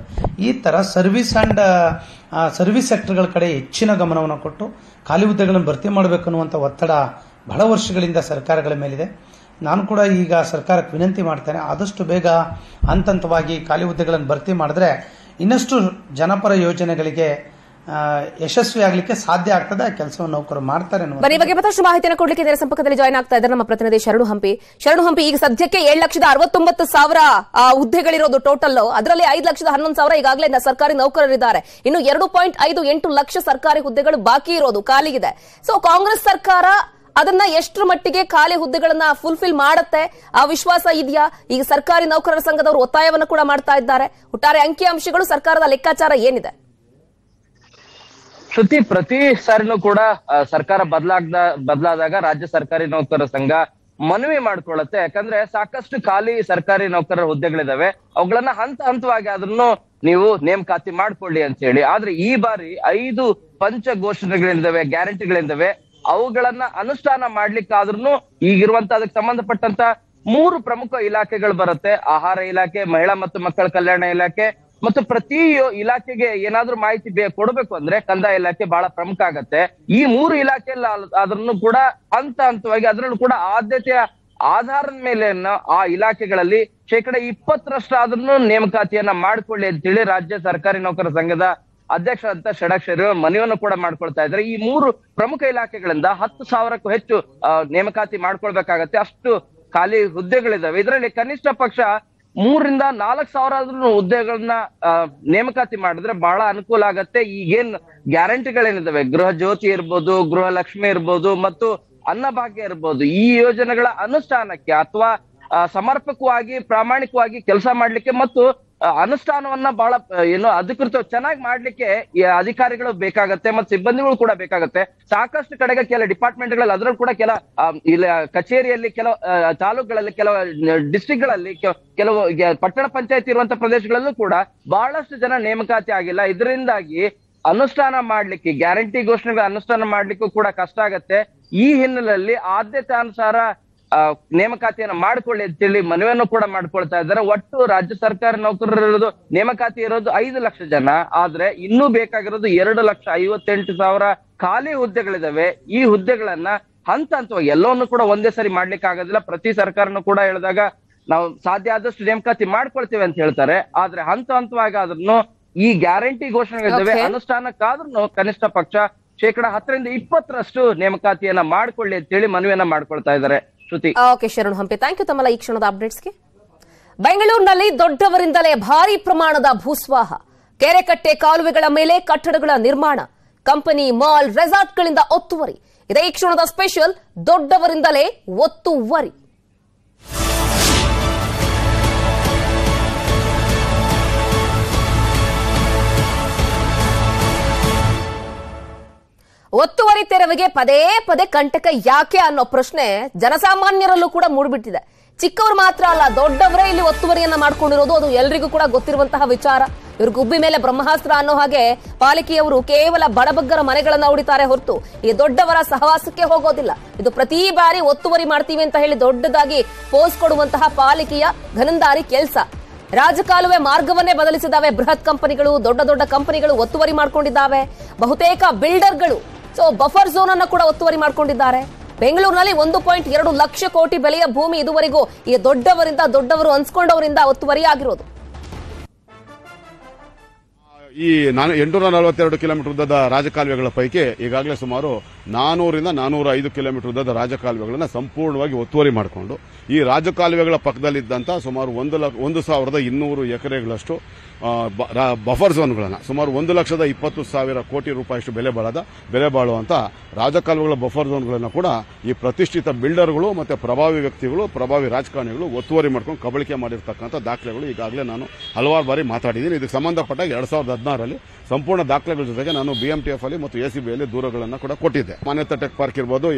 ಈ ಥರ ಸರ್ವಿಸ್ ಆ್ಯಂಡ್ ಸರ್ವಿಸ್ ಸೆಕ್ಟರ್ಗಳ ಕಡೆ ಹೆಚ್ಚಿನ ಗಮನವನ್ನು ಕೊಟ್ಟು ಖಾಲಿ ಹುದ್ದೆಗಳನ್ನು ಭರ್ತಿ ಮಾಡಬೇಕು ಅನ್ನುವಂಥ ಒತ್ತಡ ಬಹಳ ವರ್ಷಗಳಿಂದ ಸರ್ಕಾರಗಳ ಮೇಲಿದೆ. ನಾನು ಕೂಡ ಈಗ ಸರ್ಕಾರಕ್ಕೆ ವಿನಂತಿ ಮಾಡ್ತೇನೆ, ಆದಷ್ಟು ಬೇಗ ಹಂತ ಹಂತವಾಗಿ ಖಾಲಿ ಹುದ್ದೆಗಳನ್ನು ಭರ್ತಿ ಮಾಡಿದ್ರೆ ಇನ್ನಷ್ಟು ಜನಪರ ಯೋಜನೆಗಳಿಗೆ ಯಶಸ್ವಿ ಆಗಲಿಕ್ಕೆ ಸಾಧ್ಯ ಆಗ್ತದೆ ಆ ಕೆಲಸವನ್ನು ನೌಕರು ಮಾಡ್ತಾರೆ ಈ ಬಗ್ಗೆ ಮತ್ತಷ್ಟು ಮಾಹಿತಿಯನ್ನು ಕೊಡ್ಲಿಕ್ಕೆ ನೇರ ಸಂಪರ್ಕದಲ್ಲಿ ಜಾಯ್ನ್ ಆಗ್ತಾ ಇದ್ದಾರೆ ನಮ್ಮ ಪ್ರತಿನಿಧಿ ಶರಣು ಹಂಪಿ. ಶರಣು ಹಂಪಿ, ಈಗ ಸದ್ಯಕ್ಕೆ ಏಳು ಲಕ್ಷದ ಅರವತ್ತೊಂಬತ್ತು ಸಾವಿರ ಹುದ್ದೆಗಳಿರೋದು ಟೋಟಲ್ ಅದರಲ್ಲಿ ಐದು ಲಕ್ಷದ ಹನ್ನೊಂದು ಸಾವಿರ ಈಗಾಗಲೇ ಸರ್ಕಾರಿ ನೌಕರರಿದ್ದಾರೆ. ಇನ್ನು ಎರಡು ಪಾಯಿಂಟ್ ಐದು ಎಂಟು ಲಕ್ಷ ಸರ್ಕಾರಿ ಹುದ್ದೆಗಳು ಬಾಕಿ ಇರೋದು, ಖಾಲಿಗಿದೆ. ಸೊ ಕಾಂಗ್ರೆಸ್ ಸರ್ಕಾರ ಅದನ್ನ ಎಷ್ಟರ ಮಟ್ಟಿಗೆ ಖಾಲಿ ಹುದ್ದೆಗಳನ್ನ ಫುಲ್ಫಿಲ್ ಮಾಡುತ್ತೆ? ಆ ವಿಶ್ವಾಸ ಇದೆಯಾ? ಈಗ ಸರ್ಕಾರಿ ನೌಕರರ ಸಂಘದವರು ಒತ್ತಾಯವನ್ನು ಕೂಡ ಮಾಡ್ತಾ ಇದ್ದಾರೆ. ಒಟ್ಟಾರೆ ಅಂಕಿ ಅಂಶಗಳು ಸರ್ಕಾರದ ಲೆಕ್ಕಾಚಾರ ಏನಿದೆ? ಶ್ರುತಿ ಪ್ರತಿ ಸಾರಿನೂ ಕೂಡ ಸರ್ಕಾರ ಬದಲಾಗ್ದ, ಬದಲಾದಾಗ ರಾಜ್ಯ ಸರ್ಕಾರಿ ನೌಕರರ ಸಂಘ ಮನವಿ ಮಾಡ್ಕೊಳ್ಳುತ್ತೆ. ಯಾಕಂದ್ರೆ ಸಾಕಷ್ಟು ಖಾಲಿ ಸರ್ಕಾರಿ ನೌಕರರ ಹುದ್ದೆಗಳಿದಾವೆ. ಅವುಗಳನ್ನ ಹಂತ ಹಂತವಾಗಿ ಅದನ್ನು ನೀವು ನೇಮಕಾತಿ ಮಾಡ್ಕೊಳ್ಳಿ ಅಂತ ಹೇಳಿ. ಆದ್ರೆ ಈ ಬಾರಿ ಐದು ಪಂಚ ಘೋಷಣೆಗಳಿಂದವೆ ಗ್ಯಾರಂಟಿಗಳಿಂದವೆ, ಅವುಗಳನ್ನ ಅನುಷ್ಠಾನ ಮಾಡ್ಲಿಕ್ಕಾದ್ರೂ ಈಗಿರುವಂತ ಅದಕ್ಕೆ ಸಂಬಂಧಪಟ್ಟಂತ ಮೂರು ಪ್ರಮುಖ ಇಲಾಖೆಗಳು ಬರುತ್ತೆ. ಆಹಾರ ಇಲಾಖೆ, ಮಹಿಳಾ ಮತ್ತು ಮಕ್ಕಳ ಕಲ್ಯಾಣ ಇಲಾಖೆ ಮತ್ತು ಪ್ರತಿ ಇಲಾಖೆಗೆ ಏನಾದ್ರೂ ಮಾಹಿತಿ ಕೊಡಬೇಕು ಅಂದ್ರೆ ಕಂದಾಯ ಇಲಾಖೆ ಬಹಳ ಪ್ರಮುಖ ಆಗತ್ತೆ. ಈ ಮೂರು ಇಲಾಖೆಯಲ್ಲಿ ಅದನ್ನು ಕೂಡ ಹಂತ ಹಂತವಾಗಿ ಅದರಲ್ಲೂ ಕೂಡ ಆದ್ಯತೆಯ ಆಧಾರದ ಮೇಲೆ ಆ ಇಲಾಖೆಗಳಲ್ಲಿ ಶೇಕಡ ಇಪ್ಪತ್ತರಷ್ಟು ಅದನ್ನು ನೇಮಕಾತಿಯನ್ನ ಮಾಡ್ಕೊಳ್ಳಿ ಅಂತೇಳಿ ರಾಜ್ಯ ಸರ್ಕಾರಿ ನೌಕರರ ಸಂಘದ ಅಧ್ಯಕ್ಷ ಅಂತ ಷಡಕ್ಷರಿ ಮನವಿಯನ್ನು ಕೂಡ ಮಾಡ್ಕೊಳ್ತಾ ಇದ್ದಾರೆ. ಈ ಮೂರು ಪ್ರಮುಖ ಇಲಾಖೆಗಳಿಂದ ಹತ್ತು ಸಾವಿರಕ್ಕೂ ಹೆಚ್ಚು ನೇಮಕಾತಿ ಮಾಡ್ಕೊಳ್ಬೇಕಾಗತ್ತೆ. ಅಷ್ಟು ಖಾಲಿ ಹುದ್ದೆಗಳಿದಾವೆ. ಇದರಲ್ಲಿ ಕನಿಷ್ಠ ಪಕ್ಷ ಮೂರರಿಂದ ನಾಲ್ಕು ಸಾವಿರ ಆದ್ರೂ ಹುದ್ದೆಗಳನ್ನ ನೇಮಕಾತಿ ಮಾಡಿದ್ರೆ ಬಹಳ ಅನುಕೂಲ ಆಗತ್ತೆ. ಈಗೇನ್ ಗ್ಯಾರಂಟಿಗಳೇನಿದಾವೆ? ಗೃಹ ಜ್ಯೋತಿ ಇರ್ಬೋದು, ಗೃಹ ಲಕ್ಷ್ಮಿ ಇರ್ಬೋದು, ಮತ್ತು ಅನ್ನಭಾಗ್ಯ ಇರ್ಬೋದು. ಈ ಯೋಜನೆಗಳ ಅನುಷ್ಠಾನಕ್ಕೆ ಅಥವಾ ಸಮರ್ಪಕವಾಗಿ ಪ್ರಾಮಾಣಿಕವಾಗಿ ಕೆಲಸ ಮಾಡ್ಲಿಕ್ಕೆ ಮತ್ತು ಅನುಷ್ಠಾನವನ್ನ ಬಹಳ ಏನು ಅಧಿಕೃತ ಚೆನ್ನಾಗಿ ಮಾಡ್ಲಿಕ್ಕೆ ಅಧಿಕಾರಿಗಳು ಬೇಕಾಗತ್ತೆ ಮತ್ತೆ ಸಿಬ್ಬಂದಿಗಳು ಕೂಡ ಬೇಕಾಗತ್ತೆ. ಸಾಕಷ್ಟು ಕಡೆಗೆ ಕೆಲ ಡಿಪಾರ್ಟ್ಮೆಂಟ್ಗಳಲ್ಲಿ ಅದರಲ್ಲೂ ಕೂಡ ಕೆಲ ಇಲ್ಲಿ ಕಚೇರಿಯಲ್ಲಿ ಕೆಲವು ತಾಲೂಕುಗಳಲ್ಲಿ ಕೆಲವು ಡಿಸ್ಟಿಕ್ಗಳಲ್ಲಿ ಕೆಲವು ಪಟ್ಟಣ ಪಂಚಾಯತ್ ಇರುವಂತಹ ಪ್ರದೇಶಗಳಲ್ಲೂ ಕೂಡ ಬಹಳಷ್ಟು ಜನ ನೇಮಕಾತಿ ಆಗಿಲ್ಲ. ಇದರಿಂದಾಗಿ ಅನುಷ್ಠಾನ ಮಾಡ್ಲಿಕ್ಕೆ ಗ್ಯಾರಂಟಿ ಘೋಷಣೆಗಳ ಅನುಷ್ಠಾನ ಮಾಡ್ಲಿಕ್ಕೂ ಕೂಡ ಕಷ್ಟ ಆಗತ್ತೆ. ಈ ಹಿನ್ನೆಲೆಯಲ್ಲಿ ಆದ್ಯತೆ ಅನುಸಾರ ಆ, ನೇಮಕಾತಿಯನ್ನ ಮಾಡ್ಕೊಳ್ಳಿ ಅಂತೇಳಿ ಮನವಿಯನ್ನು ಕೂಡ ಮಾಡ್ಕೊಳ್ತಾ ಇದ್ದಾರೆ. ಒಟ್ಟು ರಾಜ್ಯ ಸರ್ಕಾರ ನೌಕರರು ಇರೋದು ನೇಮಕಾತಿ ಇರೋದು ಐದು ಲಕ್ಷ ಜನ. ಆದ್ರೆ ಇನ್ನೂ ಬೇಕಾಗಿರೋದು ಎರಡು ಲಕ್ಷ ಐವತ್ತೆಂಟು ಸಾವಿರ ಖಾಲಿ ಹುದ್ದೆಗಳಿದಾವೆ. ಈ ಹುದ್ದೆಗಳನ್ನ ಹಂತ ಹಂತವಾಗಿ ಎಲ್ಲವನ್ನು ಕೂಡ ಒಂದೇ ಸರಿ ಮಾಡ್ಲಿಕ್ಕೆ ಆಗೋದಿಲ್ಲ. ಪ್ರತಿ ಸರ್ಕಾರನು ಕೂಡ ಹೇಳಿದಾಗ ನಾವು ಸಾಧ್ಯ ಆದಷ್ಟು ನೇಮಕಾತಿ ಮಾಡ್ಕೊಳ್ತೇವೆ ಅಂತ ಹೇಳ್ತಾರೆ. ಆದ್ರೆ ಹಂತ ಹಂತವಾಗಿ ಆದ್ರೂ ಈ ಗ್ಯಾರಂಟಿ ಘೋಷಣೆಗಳಿದ್ದಾವೆ. ಅನುಷ್ಠಾನಕ್ಕಾದ್ರೂ ಕನಿಷ್ಠ ಪಕ್ಷ ಶೇಕಡ ಹತ್ತರಿಂದ ಇಪ್ಪತ್ತರಷ್ಟು ನೇಮಕಾತಿಯನ್ನ ಮಾಡ್ಕೊಳ್ಳಿ ಅಂತೇಳಿ ಮನವಿಯನ್ನ ಮಾಡ್ಕೊಳ್ತಾ ಇದ್ದಾರೆ. Shruti. Okay Sharan Hampi thank you ತಮ್ಮಲ್ಲ ಈ ಕ್ಷಣದ ಅಪ್ಡೇಟ್ಸ್ಗೆ ಬೆಂಗಳೂರಿನಲ್ಲಿ ದೊಡ್ಡವರಿಂದಲೇ ಭಾರಿ ಪ್ರಮಾಣದ ಭೂಸ್ವಾಹ. ಕೆರೆಕಟ್ಟೆ ಕಾಲುವೆಗಳ ಮೇಲೆ ಕಟ್ಟಡಗಳ ನಿರ್ಮಾಣ. ಕಂಪನಿ ಮಾಲ್, ರೆಸಾರ್ಟ್ಗಳಿಂದ ಒತ್ತುವರಿ. ಇದೇ ಈ ಕ್ಷಣದ ಸ್ಪೆಷಲ್ ದೊಡ್ಡವರಿಂದಲೇ ಒತ್ತುವರಿ. ಒತ್ತುವರಿ ತೆರವಿಗೆ ಪದೇ ಪದೇ ಕಂಟಕ ಯಾಕೆ ಅನ್ನೋ ಪ್ರಶ್ನೆ ಜನಸಾಮಾನ್ಯರಲ್ಲೂ ಕೂಡ ಮೂಡ್ಬಿಟ್ಟಿದೆ. ಚಿಕ್ಕವರು ಮಾತ್ರ ಅಲ್ಲ, ದೊಡ್ಡವರೇ ಇಲ್ಲಿ ಒತ್ತುವರಿಯನ್ನ ಮಾಡ್ಕೊಂಡಿರೋದು, ಅದು ಎಲ್ರಿಗೂ ಕೂಡ ಗೊತ್ತಿರುವಂತಹ ವಿಚಾರ. ಇವ್ರ ಗುಬ್ಬಿ ಮೇಲೆ ಬ್ರಹ್ಮಾಸ್ತ್ರ ಅನ್ನೋ ಹಾಗೆ ಪಾಲಿಕೆಯವರು ಕೇವಲ ಬಡಬಗ್ಗರ ಮನೆಗಳನ್ನ ಉಡಿತಾರೆ ಹೊರತು ಈ ದೊಡ್ಡವರ ಸಹವಾಸಕ್ಕೆ ಹೋಗೋದಿಲ್ಲ. ಇದು ಪ್ರತಿ ಬಾರಿ ಒತ್ತುವರಿ ಮಾಡ್ತೀವಿ ಅಂತ ಹೇಳಿ ದೊಡ್ಡದಾಗಿ ಪೋಸ್ ಕೊಡುವಂತಹ ಪಾಲಿಕೆಯ ಘನಂದಾರಿ ಕೆಲಸ. ರಾಜಕಾಲುವೆ ಮಾರ್ಗವನ್ನೇ ಬದಲಿಸಿದಾವೆ ಬೃಹತ್ ಕಂಪನಿಗಳು, ದೊಡ್ಡ ದೊಡ್ಡ ಕಂಪನಿಗಳು ಒತ್ತುವರಿ ಮಾಡ್ಕೊಂಡಿದ್ದಾವೆ. ಬಹುತೇಕ ಬಿಲ್ಡರ್ಗಳು ಸೊ ಬಫರ್ ಝೋನ್ ಅನ್ನು ಕೂಡ ಒತ್ತುವರಿ ಮಾಡ್ಕೊಂಡಿದ್ದಾರೆ. ಬೆಂಗಳೂರಿನಲ್ಲಿ ಒಂದು ಪಾಯಿಂಟ್ ಎರಡು ಲಕ್ಷ ಕೋಟಿ ಬೆಲೆಯ ಭೂಮಿ ಇದುವರೆಗೂ ಈ ದೊಡ್ಡವರಿಂದ, ದೊಡ್ಡವರು ಅನ್ಸ್ಕೊಂಡವರಿಂದ ಒತ್ತುವರಿ ಆಗಿರೋದು ಈ ನಾನು ಎಂಟುನೂರ ನಲವತ್ತೆರಡು ಕಿಲೋಮೀಟರ್ ಉದ್ದದ ರಾಜಕಾಲುವೆಗಳ ಪೈಕಿ ಈಗಾಗಲೇ ಸುಮಾರು ನಾನೂರಿಂದ ನಾನೂರ ಐದು ಕಿಲೋಮೀಟರ್ ಉದ್ದದ ರಾಜಕಾಲುವೆಗಳನ್ನು ಸಂಪೂರ್ಣವಾಗಿ ಒತ್ತುವರಿ ಮಾಡಿಕೊಂಡು ಈ ರಾಜಕಾಲುವೆಗಳ ಪಕ್ಕದಲ್ಲಿದ್ದಂಥ ಸುಮಾರು ಒಂದು ಲಕ್ಷ, ಒಂದು ಸಾವಿರದ ಇನ್ನೂರು ಎಕರೆಗಳಷ್ಟು ಬಫರ್ ಝೋನ್ಗಳನ್ನು ಸುಮಾರು ಒಂದು ಲಕ್ಷದ ಇಪ್ಪತ್ತು ಸಾವಿರ ಕೋಟಿ ರೂಪಾಯಿಷ್ಟು ಬೆಲೆ ಬಾಳದ, ಬೆಲೆ ಬಾಳುವಂಥ ರಾಜಕಾಲುವೆಗಳ ಬಫರ್ ಝೋನ್ಗಳನ್ನು ಕೂಡ ಈ ಪ್ರತಿಷ್ಠಿತ ಬಿಲ್ಡರ್ಗಳು ಮತ್ತು ಪ್ರಭಾವಿ ವ್ಯಕ್ತಿಗಳು, ಪ್ರಭಾವಿ ರಾಜಕಾರಣಿಗಳು ಒತ್ತುವರಿ ಮಾಡ್ಕೊಂಡು ಕಬಳಿಕೆ ಮಾಡಿರ್ತಕ್ಕಂಥ ದಾಖಲೆಗಳು ಈಗಾಗಲೇ ನಾನು ಹಲವಾರು ಬಾರಿ ಮಾತಾಡಿದ್ದೀನಿ. ಇದಕ್ಕೆ ಸಂಬಂಧಪಟ್ಟ ಎರಡು ಸಾವಿರದ ಹದಿನಾರರಲ್ಲಿ ಸಂಪೂರ್ಣ ದಾಖಲೆಗಳ ಜೊತೆಗೆ ನಾನು ಬಿಎಂಟಿಎಫ್ ಅಲ್ಲಿ ಮತ್ತು ಎಸಿಬಿಯಲ್ಲಿ ದೂರಗಳನ್ನು ಕೂಡ ಕೊಟ್ಟಿದ್ದೆ. ಮಾನ್ಯತಾ ಟೆಕ್ ಪಾರ್ಕ್ ಇರ್ಬೋದು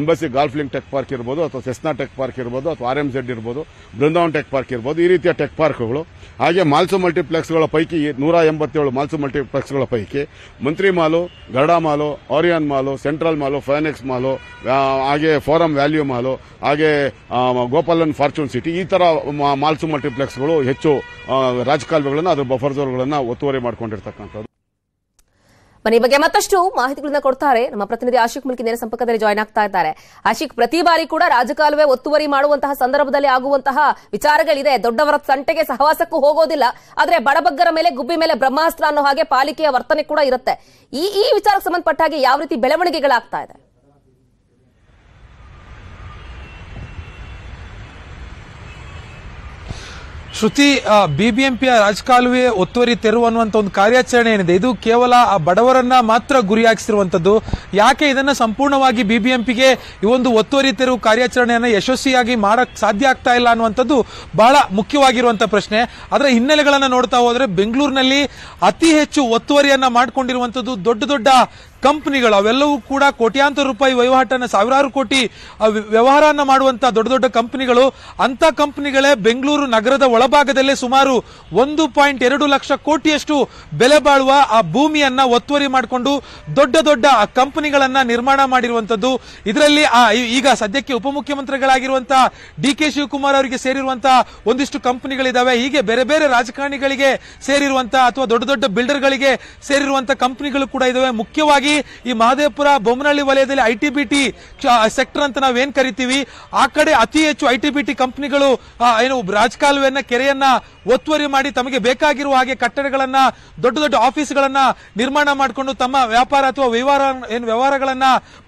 embassy golf link tech park ಇರ್ಬೋದು ಅಥವಾ ಸೆಸ್ನಾ ಟೆಕ್ ಪಾರ್ಕ್ ಇರ್ಬೋದು ಅಥವಾ ಆರ್ ಎಂ ಜೆಡ್ ಇರ್ಬೋದು, ಬೃಂದಾವನ್ ಟೆಕ್ ಪಾರ್ಕ್ ಇರ್ಬೋದು, ಈ ರೀತಿಯ ಟೆಕ್ ಪಾರ್ಕ್ಗಳು. ಹಾಗೆ ಮಾಲ್ಸು ಮಲ್ಟಿಪ್ಲೆಕ್ಸ್ಗಳ ಪೈಕಿ ನೂರ ಎಂಬತ್ತೇಳು ಮಾಲ್ಸು ಮಲ್ಟಿಪ್ಲೆಕ್ಸ್ಗಳ ಪೈಕಿ ಮಂತ್ರಿ ಮಾಲು, ಗರ್ಡಾ ಮಾಲು, ಆರಿಯನ್ ಮಾಲು, ಸೆಂಟ್ರಲ್ ಮಾಲು ಫೈನೆಕ್ಸ್ ಮಾಲು ಹಾಗೆ ಫೋರಂ ವ್ಯಾಲ್ಯೂ ಮಾಲು, ಹಾಗೆ ಗೋಪಾಲನ್ ಫಾರ್ಚೂನ್ ಸಿಟಿ, ಈ ಥರ ಮಾಲ್ಸು ಮಲ್ಟಿಪ್ಲೆಕ್ಸ್ಗಳು ಹೆಚ್ಚು ರಾಜಕಾಲುವೆಗಳನ್ನು, ಅದರ ಬಫರ್ ಝೋನ್ಗಳನ್ನು ಒತ್ತುವರಿ ಮಾಡ್ಕೊಂಡಿರ್ತಕ್ಕಂಥದ್ದು. ಬನ್ನಿ ಬಗ್ಗೆ ಮತ್ತಷ್ಟು ಮಾಹಿತಿಗಳನ್ನ ಕೊಡ್ತಾರೆ. ನಮ್ಮ ಪ್ರತಿನಿಧಿ ಆಶಿಕ್ ಮುಲ್ಕಿ ನೇರ ಸಂಪರ್ಕದಲ್ಲಿ ಜಾಯ್ನ್ ಆಗ್ತಾ ಇದ್ದಾರೆ. ಆಶಿಕ್, ಪ್ರತಿ ಬಾರಿ ಕೂಡ ರಾಜಕಾಲುವೆ ಒತ್ತುವರಿ ಮಾಡುವಂತಹ ಸಂದರ್ಭದಲ್ಲಿ ಆಗುವಂತಹ ವಿಚಾರಗಳಿದೆ. ದೊಡ್ಡವರ ಸಂಟೆಗೆ ಸಹವಾಸಕ್ಕೂ ಹೋಗೋದಿಲ್ಲ. ಆದ್ರೆ ಬಡಬಗ್ಗರ ಮೇಲೆ, ಗುಬ್ಬಿ ಮೇಲೆ ಬ್ರಹ್ಮಾಸ್ತ್ರ ಅನ್ನೋ ಹಾಗೆ ಪಾಲಿಕೆಯ ವರ್ತನೆ ಕೂಡ ಇರುತ್ತೆ. ಈ ಈ ವಿಚಾರಕ್ಕೆ ಸಂಬಂಧಪಟ್ಟ ಹಾಗೆ ಯಾವ ರೀತಿ ಬೆಳವಣಿಗೆಗಳಾಗ್ತಾ ಇದೆ? ಶ್ರುತಿ ಬಿಬಿಎಂಪಿಯ ರಾಜಕಾಲುವೆ ಒತ್ತುವರಿ ತೆರವು ಅನ್ನುವಂತ ಒಂದು ಕಾರ್ಯಾಚರಣೆ ಏನಿದೆ? ಇದು ಕೇವಲ ಆ ಬಡವರನ್ನ ಮಾತ್ರ ಗುರಿಯಾಗಿಸಿರುವಂತದ್ದು ಯಾಕೆ ಇದನ್ನ ಸಂಪೂರ್ಣವಾಗಿ ಬಿಬಿಎಂಪಿಗೆ ಈ ಒಂದು ಒತ್ತುವರಿ ತೆರವು ಕಾರ್ಯಾಚರಣೆಯನ್ನ ಯಶಸ್ವಿಯಾಗಿ ಮಾಡಕ್ ಸಾಧ್ಯ ಆಗ್ತಾ ಇಲ್ಲ ಅನ್ನುವಂಥದ್ದು ಬಹಳ ಮುಖ್ಯವಾಗಿರುವಂತ ಪ್ರಶ್ನೆ. ಅದರ ಹಿನ್ನೆಲೆಗಳನ್ನ ನೋಡ್ತಾ ಹೋದ್ರೆ ಬೆಂಗಳೂರಿನಲ್ಲಿ ಅತಿ ಹೆಚ್ಚು ಒತ್ತುವರಿಯನ್ನ ಮಾಡಿಕೊಂಡಿರುವಂತದ್ದು ದೊಡ್ಡ ದೊಡ್ಡ ಕಂಪನಿಗಳು ಅವೆಲ್ಲವೂ ಕೂಡ ಕೋಟ್ಯಾಂತರ ರೂಪಾಯಿ ವಹಿವಾಟನ್ನು ಸಾವಿರಾರು ಕೋಟಿ ಮಾಡುವಂತಹ ವ್ಯವಹಾರವನ್ನ ಮಾಡುವಂತ ದೊಡ್ಡ ದೊಡ್ಡ ಕಂಪನಿಗಳು. ಅಂತ ಕಂಪನಿಗಳೇ ಬೆಂಗಳೂರು ನಗರದ ಒಳಭಾಗದಲ್ಲೇ ಸುಮಾರು ಒಂದು ಪಾಯಿಂಟ್ ಎರಡು ಲಕ್ಷ ಕೋಟಿಯಷ್ಟು ಬೆಲೆ ಬಾಳುವ ಆ ಭೂಮಿಯನ್ನ ಒತ್ತುವರಿ ಮಾಡಿಕೊಂಡು ದೊಡ್ಡ ದೊಡ್ಡ ಕಂಪನಿಗಳನ್ನ ನಿರ್ಮಾಣ ಮಾಡಿರುವಂತದ್ದು ಇದರಲ್ಲಿ, ಆ ಈಗ ಸದ್ಯಕ್ಕೆ ಉಪಮುಖ್ಯಮಂತ್ರಿಗಳಾಗಿರುವಂತಹ ಡಿ ಕೆ ಶಿವಕುಮಾರ್ ಅವರಿಗೆ ಸೇರಿರುವಂತಹ ಒಂದಿಷ್ಟು ಕಂಪನಿಗಳಿದಾವೆ. ಹೀಗೆ ಬೇರೆ ಬೇರೆ ರಾಜಕಾರಣಿಗಳಿಗೆ ಸೇರಿರುವಂತಹ ಅಥವಾ ದೊಡ್ಡ ದೊಡ್ಡ ಬಿಲ್ಡರ್ಗಳಿಗೆ ಸೇರಿರುವಂತಹ ಕಂಪನಿಗಳು ಕೂಡ ಇದಾವೆ. ಮುಖ್ಯವಾಗಿ ಈ ಮಹದೇವಪುರ ಬೊಮ್ಮನಹಳ್ಳಿ ವಲಯದಲ್ಲಿ ಐಟಿ ಬಿಟಿ ಸೆಕ್ಟರ್ ಅಂತ ನಾವೇನ್ ಕರಿತೀವಿ? ಆ ಕಡೆ ಅತಿ ಹೆಚ್ಚು ಐಟಿ ಬಿಟಿ ಕಂಪನಿಗಳು ಏನು ರಾಜಕಾಲುವೆಯನ್ನ, ಕೆರೆಯನ್ನ ಒತ್ತುವರಿ ಮಾಡಿ ತಮಗೆ ಬೇಕಾಗಿರುವ ಹಾಗೆ ಕಟ್ಟಡಗಳನ್ನ, ದೊಡ್ಡ ದೊಡ್ಡ ಆಫೀಸ್ಗಳನ್ನ ನಿರ್ಮಾಣ ಮಾಡಿಕೊಂಡು ತಮ್ಮ ವ್ಯಾಪಾರ ಅಥವಾ ವ್ಯವಹಾರ, ಏನು ವ್ಯವಹಾರಗಳನ್ನ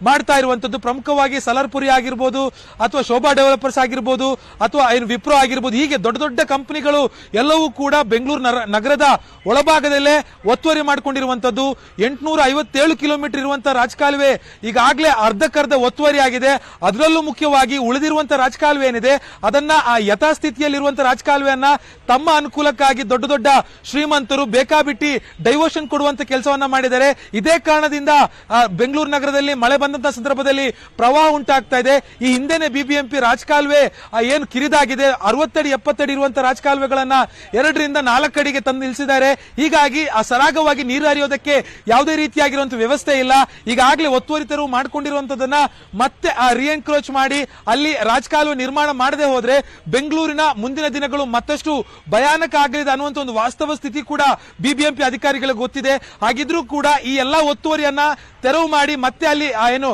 ಮಾಡ್ತಾ ಇರುವಂತದ್ದು. ಪ್ರಮುಖವಾಗಿ ಸಲರ್ಪುರಿ ಆಗಿರ್ಬೋದು, ಅಥವಾ ಶೋಭಾ ಡೆವಲಪರ್ಸ್ ಆಗಿರ್ಬೋದು, ಅಥವಾ ಏನು ವಿಪ್ರೋ ಆಗಿರ್ಬೋದು. ಹೀಗೆ ದೊಡ್ಡ ದೊಡ್ಡ ಕಂಪನಿಗಳು ಎಲ್ಲವೂ ಕೂಡ ಬೆಂಗಳೂರು ನಗರದ ಒಳಭಾಗದಲ್ಲೇ ಒತ್ತುವರಿ ಮಾಡಿಕೊಂಡಿರುವಂತದ್ದು. ಎಂಟುನೂರ ಐವತ್ತೇಳು ಇರುವಂತಹ ರಾಜಕಾಲುವೆ ಈಗಾಗಲೇ ಅರ್ಧಕ್ಕರ್ಧ ಒತ್ತುವರಿ ಆಗಿದೆ. ಅದರಲ್ಲೂ ಮುಖ್ಯವಾಗಿ ಉಳಿದಿರುವಂತಹ ರಾಜಕಾಲುವೆ ಏನಿದೆ? ಅದನ್ನ ಆ ಯಥಾಸ್ಥಿತಿಯಲ್ಲಿರುವಂತಹ ರಾಜಕಾಲುವೆಯನ್ನ ತಮ್ಮ ಅನುಕೂಲಕ್ಕಾಗಿ ದೊಡ್ಡ ದೊಡ್ಡ ಶ್ರೀಮಂತರು ಬೇಕಾಬಿಟ್ಟಿ ಡೈವರ್ಷನ್ ಕೊಡುವಂತ ಕೆಲಸವನ್ನ ಮಾಡಿದ್ದಾರೆ. ಇದೇ ಕಾರಣದಿಂದ ಬೆಂಗಳೂರು ನಗರದಲ್ಲಿ ಮಳೆ ಬಂದಂತಹ ಸಂದರ್ಭದಲ್ಲಿ ಪ್ರವಾಹ ಉಂಟಾಗ್ತಾ ಇದೆ. ಈ ಹಿಂದೆನೆ ಬಿಬಿಎಂಪಿ ರಾಜಕಾಲುವೆ ಏನು ಕಿರಿದಾಗಿದೆ. ಅರವತ್ತಡಿ, ಎಪ್ಪತ್ತಡಿ ಇರುವಂತಹ ರಾಜಕಾಲುವೆಗಳನ್ನ ಎರಡರಿಂದ ನಾಲ್ಕಡಿಗೆ ತಂದು ನಿಲ್ಲಿಸಿದ್ದಾರೆ. ಹೀಗಾಗಿ ಆ ಸರಾಗವಾಗಿ ನೀರು ಹರಿಯೋದಕ್ಕೆ ಯಾವುದೇ ರೀತಿಯಾಗಿರುವಂತಹ ವ್ಯವಸ್ಥೆ ಇಲ್ಲ. ಈಗಾಗಲೇ ಒತ್ತುವರಿ ತೆರವು ಮಾಡಿಕೊಂಡಿರುವಂತದನ್ನ ಮತ್ತೆ ಆ ರಿಎನ್ಕ್ರೋಚ್ ಮಾಡಿ ಅಲ್ಲಿ ರಾಜಕಾಲುವೆ ನಿರ್ಮಾಣ ಮಾಡದೆ ಹೋದ್ರೆ ಬೆಂಗಳೂರಿನ ಮುಂದಿನ ದಿನಗಳು ಮತ್ತಷ್ಟು ಭಯಾನಕ ಆಗಲಿದೆ ಅನ್ನುವಂತ ಒಂದು ವಾಸ್ತವ ಸ್ಥಿತಿ ಕೂಡ ಬಿಬಿಎಂಪಿ ಅಧಿಕಾರಿಗಳಿಗೆ ಗೊತ್ತಿದೆ. ಹಾಗಿದ್ರೂ ಕೂಡ ಈ ಎಲ್ಲಾ ಒತ್ತುವರಿಯನ್ನ ತೆರವು ಮಾಡಿ ಮತ್ತೆ ಅಲ್ಲಿ ಏನು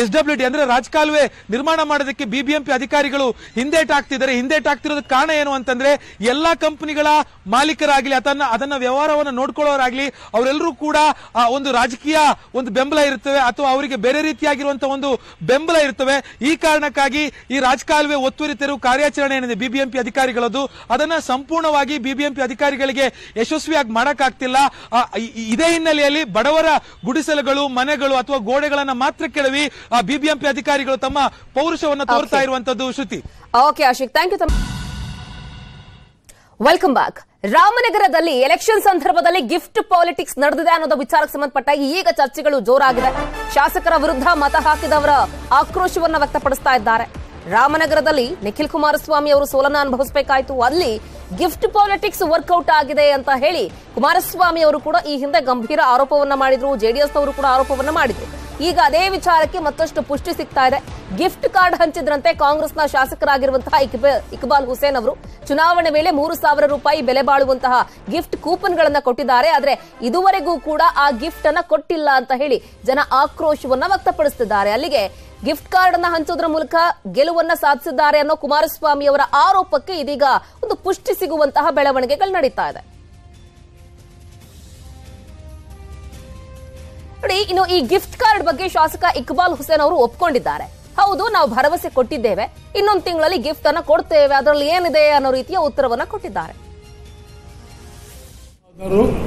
ಎಸ್ ಡಬ್ಲ್ಯೂ ಡಿ ಅಂದ್ರೆ ರಾಜಕಾಲುವೆ ನಿರ್ಮಾಣ ಮಾಡೋದಕ್ಕೆ ಬಿಬಿಎಂಪಿ ಅಧಿಕಾರಿಗಳು ಹಿಂದೇಟಾಗ್ತಿದ್ದಾರೆ ಹಿಂದೇಟಾಗ್ತಿರೋದಕ್ಕೆ ಕಾರಣ ಏನು ಅಂತಂದ್ರೆ ಎಲ್ಲಾ ಕಂಪನಿಗಳ ಮಾಲೀಕರಾಗಲಿ, ಅದನ್ನ ಅದನ್ನ ವ್ಯವಹಾರವನ್ನು ನೋಡ್ಕೊಳ್ಳೋರಾಗ್ಲಿ, ಅವರೆಲ್ಲರೂ ಕೂಡ ಒಂದು ರಾಜಕೀಯ ಒಂದು ಬೆಂಬಲ ಇರುತ್ತವೆ ಅಥವಾ ಅವರಿಗೆ ಬೇರೆ ರೀತಿಯಾಗಿರುವಂತಹ ಒಂದು ಬೆಂಬಲ ಇರುತ್ತವೆ. ಈ ಕಾರಣಕ್ಕಾಗಿ ಈ ರಾಜಕಾಲುವೆ ಒತ್ತುವರಿ ತೆರವು ಕಾರ್ಯಾಚರಣೆ ಏನಿದೆ ಬಿಬಿಎಂಪಿ ಅಧಿಕಾರಿಗಳದ್ದು ಅದನ್ನ ಸಂಪೂರ್ಣವಾಗಿ ಬಿಬಿಎಂಪಿ ಅಧಿಕಾರಿಗಳಿಗೆ ಯಶಸ್ವಿಯಾಗಿ ಮಾಡಕ್ಕಾಗ್ತಿಲ್ಲ. ಇದೇ ಹಿನ್ನೆಲೆಯಲ್ಲಿ ಬಡವರ ಗುಡಿಸಲುಗಳು ಮನೆಗಳು ಅಥವಾ ಗೋಡೆಗಳನ್ನ ಮಾತ್ರ ಕೆಡವಿ ಬಿಬಿಎಂಪಿ ಅಧಿಕಾರಿಗಳು ತಮ್ಮ ಪೌರುಷವನ್ನು ತೋರ್ತಾ ಇರುವಂತದ್ದು Shruti. Okay Ashik thank you welcome back ರಾಮನಗರದಲ್ಲಿ ಎಲೆಕ್ಷನ್ ಸಂದರ್ಭದಲ್ಲಿ ಗಿಫ್ಟ್ ಪಾಲಿಟಿಕ್ಸ್ ನಡೆದಿದೆ ಅನ್ನೋದ ವಿಚಾರಕ್ಕೆ ಸಂಬಂಧಪಟ್ಟ ಈಗ ಚರ್ಚೆಗಳು ಜೋರಾಗಿದೆ. ಶಾಸಕರ ವಿರುದ್ಧ ಮತ ಹಾಕಿದವರ ಆಕ್ರೋಶವನ್ನು ವ್ಯಕ್ತಪಡಿಸ್ತಾ ಇದ್ದಾರೆ. ರಾಮನಗರದಲ್ಲಿ ನಿಖಿಲ್ ಕುಮಾರಸ್ವಾಮಿ ಅವರು ಸೋಲನ ಅನುಭವಿಸಬೇಕಾಯಿತು. ಅಲ್ಲಿ ಗಿಫ್ಟ್ ಪಾಲಿಟಿಕ್ಸ್ ವರ್ಕೌಟ್ ಆಗಿದೆ ಅಂತ ಹೇಳಿ ಕುಮಾರಸ್ವಾಮಿ ಅವರು ಕೂಡ ಈ ಹಿಂದೆ ಗಂಭೀರ ಆರೋಪವನ್ನ ಮಾಡಿದ್ರು. ಜೆಡಿಎಸ್ ಅವರು ಕೂಡ ಆರೋಪವನ್ನ ಮಾಡಿದ್ರು. ಈಗ ಅದೇ ವಿಚಾರಕ್ಕೆ ಮತ್ತಷ್ಟು ಪುಷ್ಟಿ ಸಿಗ್ತಾ ಇದೆ. ಗಿಫ್ಟ್ ಕಾರ್ಡ್ ಹಂಚಿದ್ರಂತೆ ಕಾಂಗ್ರೆಸ್ನ ಶಾಸಕರಾಗಿರುವಂತಹ ಇಕ್ಬ- ಇಕ್ಬಾಲ್ ಹುಸೇನ್ ಅವರು. ಚುನಾವಣೆ ವೇಳೆ ಮೂರು ಸಾವಿರ ರೂಪಾಯಿ ಬೆಲೆ ಬಾಳುವಂತಹ ಗಿಫ್ಟ್ ಕೂಪನ್ ಗಳನ್ನ ಕೊಟ್ಟಿದ್ದಾರೆ. ಆದ್ರೆ ಇದುವರೆಗೂ ಕೂಡ ಆ ಗಿಫ್ಟ್ ಅನ್ನ ಕೊಟ್ಟಿಲ್ಲ ಅಂತ ಹೇಳಿ ಜನ ಆಕ್ರೋಶವನ್ನ ವ್ಯಕ್ತಪಡಿಸುತ್ತಿದ್ದಾರೆ ಅಲ್ಲಿಗೆ ಗಿಫ್ಟ್ ಕಾರ್ಡ್ ಅನ್ನ ಹಂಚೋದ್ರ ಮೂಲಕ ಗೆಲುವನ್ನ ಸಾಧಿಸಿದ್ದಾರೆ ಅನ್ನೋ ಕುಮಾರಸ್ವಾಮಿ ಅವರ ಆರೋಪಕ್ಕೆ ಇದೀಗ ಒಂದು ಪುಷ್ಟಿ ಸಿಗುವಂತಹ ಬೆಳವಣಿಗೆಗಳು ನಡೀತಾ ಇದೆ. ಇನ್ನು ಈ ಗಿಫ್ಟ್ ಕಾರ್ಡ್ ಬಗ್ಗೆ ಶಾಸಕ ಇಕ್ಬಾಲ್ ಹುಸೇನ್ ಅವರು ಒಪ್ಕೊಂಡಿದ್ದಾರೆ. ಹೌದು, ನಾವು ಭರವಸೆ ಕೊಟ್ಟಿದ್ದೇವೆ. ಇನ್ನೊಂದು ತಿಂಗಳಲ್ಲಿ ಗಿಫ್ಟ್ ಅನ್ನ ಕೊಡ್ತೇವೆ. ಅದರಲ್ಲಿ ಏನಿದೆ ಅನ್ನೋ ರೀತಿಯ ಉತ್ತರವನ್ನ ಕೊಟ್ಟಿದ್ದಾರೆ.